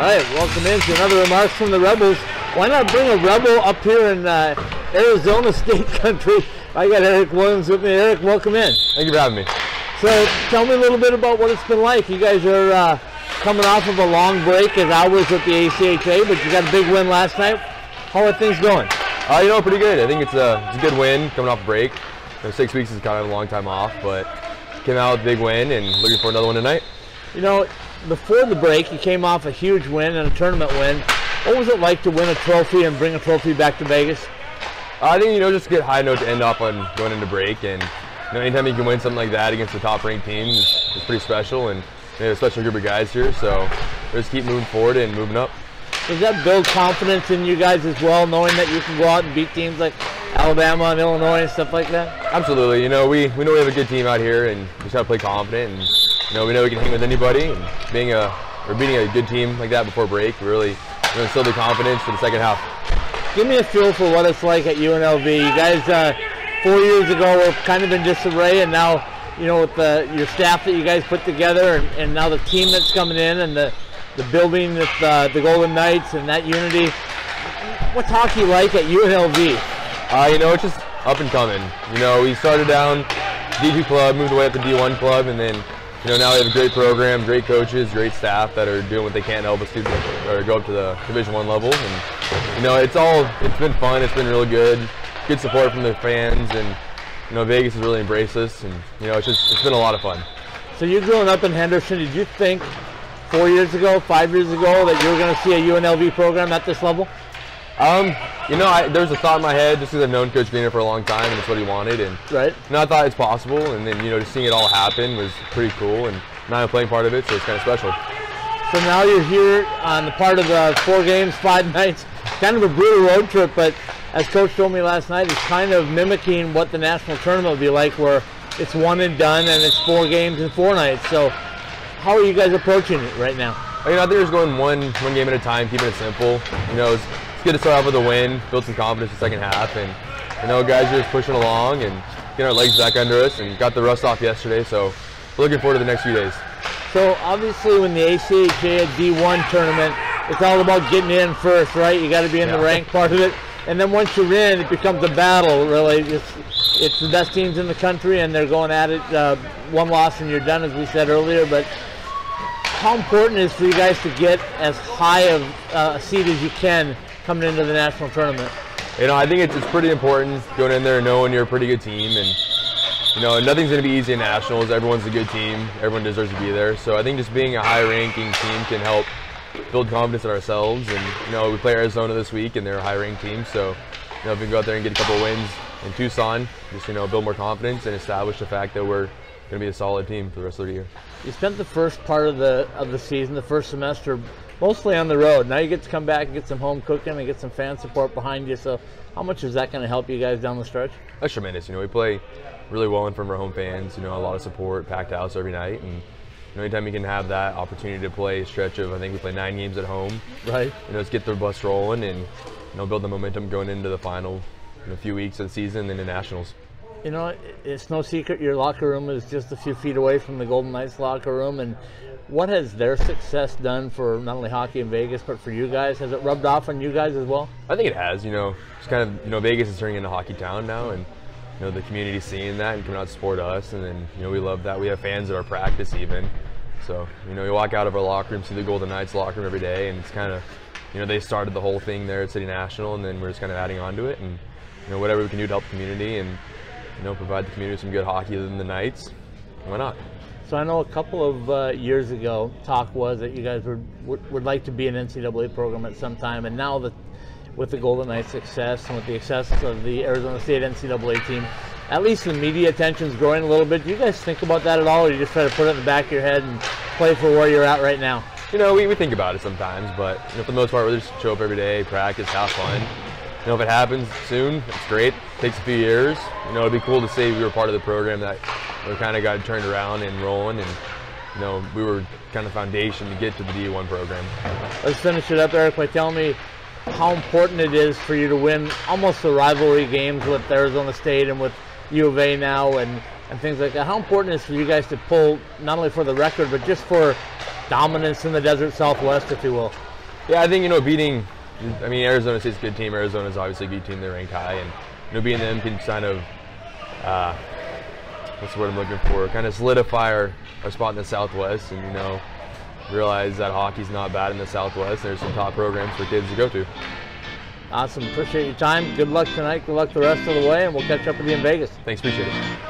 All right, welcome in into another Remarks from the Rebels. Why not bring a Rebel up here in uh, Arizona State country? I got Eric Williams with me. Eric, welcome in. Thank you for having me. So tell me a little bit about what it's been like. You guys are uh, coming off of a long break as I was with the ACHA, but you got a big win last night. How are things going? Uh, you know, pretty good. I think it's a, it's a good win coming off a break. You know, six weeks is kind of a long time off, but came out with a big win and looking for another one tonight. You know, before the break, you came off a huge win and a tournament win. What was it like to win a trophy and bring a trophy back to Vegas? I think, you know, just get high note to end off on going into break. And, you know, anytime you can win something like that against the top ranked team is, is pretty special. And we have a special group of guys here, so just keep moving forward and moving up. Does that build confidence in you guys as well, knowing that you can go out and beat teams like Alabama and Illinois and stuff like that? Absolutely. You know, we, we know we have a good team out here and we just got to play confident. And, you know, we know we can hang with anybody. And being a, or beating a good team like that before break, really you know, instill the confidence for the second half. Give me a feel for what it's like at UNLV. You guys, uh, four years ago, were kind of in disarray, and now, you know, with the, your staff that you guys put together, and, and now the team that's coming in, and the, the building with uh, the Golden Knights and that unity. What's hockey like at UNLV? Uh, you know, it's just up and coming. You know, we started down D2 club, moved away up to D1 club, and then, you know, now we have a great program, great coaches, great staff that are doing what they can to help us do, or go up to the Division One level. And you know, it's all it's been fun. It's been really good. Good support from the fans, and you know, Vegas has really embraced us, and you know, it's just it's been a lot of fun. So you growing up in Henderson, did you think four years ago, five years ago, that you were going to see a UNLV program at this level? Um, you know, I, there was a thought in my head just because I've known Coach Greener for a long time and it's what he wanted, and right. You know, I thought it's possible, and then you know, just seeing it all happen was pretty cool, and now I'm playing part of it, so it's kind of special. So now you're here on the part of the four games, five nights, kind of a brutal road trip, but as Coach told me last night, it's kind of mimicking what the national tournament would be like, where it's one and done, and it's four games and four nights. So, how are you guys approaching it right now? You know, I think just going one one game at a time, keeping it simple. You know, it's, good to start off with a win, build some confidence in the second half, and you know, guys are just pushing along and getting our legs back under us, and got the rust off yesterday. So, we're looking forward to the next few days. So obviously, when the ACHA D1 tournament, it's all about getting in first, right? You got to be in yeah. the rank part of it, and then once you're in, it becomes a battle. Really, it's it's the best teams in the country, and they're going at it. Uh, one loss and you're done, as we said earlier. But how important is for you guys to get as high of uh, a seed as you can coming into the national tournament? You know, I think it's, it's pretty important going in there knowing you're a pretty good team and you know, nothing's going to be easy in nationals. Everyone's a good team. Everyone deserves to be there. So I think just being a high-ranking team can help build confidence in ourselves. And you know, we play Arizona this week, and they're a high-ranked team. So you know, if we can go out there and get a couple wins in Tucson, just you know, build more confidence and establish the fact that we're going to be a solid team for the rest of the year. You spent the first part of the of the season, the first semester, mostly on the road. Now you get to come back and get some home cooking and get some fan support behind you. So how much is that going to help you guys down the stretch? That's tremendous. You know, we play really well in front of our home fans. You know, a lot of support, packed house every night, and you know, anytime you can have that opportunity to play a stretch of, I think we play nine games at home. Right. You know, let's get the bus rolling and you know build the momentum going into the final in a few weeks of the season and the nationals. You know, it's no secret your locker room is just a few feet away from the Golden Knights locker room, and what has their success done for not only hockey in Vegas but for you guys? Has it rubbed off on you guys as well? I think it has. You know, it's kind of you know Vegas is turning into hockey town now, and you know the community seeing that and coming out to support us, and then you know we love that we have fans at our practice even. So you know you walk out of our locker room, see the Golden Knights locker room every day, and it's kind of you know they started the whole thing there at City National, and then we're just kind of adding on to it, and you know whatever we can do to help the community and you know provide the community some good hockey than the Knights, why not? So I know a couple of uh, years ago, talk was that you guys would, would, would like to be an NCAA program at some time, and now that with the Golden Knights' success and with the success of the Arizona State NCAA team, at least the media attention is growing a little bit. Do you guys think about that at all, or you just try to put it in the back of your head and play for where you're at right now? You know, we, we think about it sometimes, but you know, for the most part, we just show up every day, practice, have fun. You know, if it happens soon, it's great. It takes a few years. You know, it'd be cool to say we were part of the program that we kind of got turned around and rolling and you know we were kind of foundation to get to the D1 program. Let's finish it up, Eric, by telling me how important it is for you to win almost the rivalry games with Arizona State and with U of A now and, and things like that. How important is for you guys to pull not only for the record but just for dominance in the desert Southwest, if you will? Yeah, I think you know beating. I mean, Arizona State's a good team. Arizona's obviously a good team. They're ranked high, and you know beating them can kind of uh, what's the word I'm looking for? Kind of solidify our, our spot in the Southwest, and you know realize that hockey's not bad in the Southwest. There's some top programs for kids to go to. Awesome. Appreciate your time. Good luck tonight. Good luck the rest of the way, and we'll catch up with you in Vegas. Thanks. Appreciate it.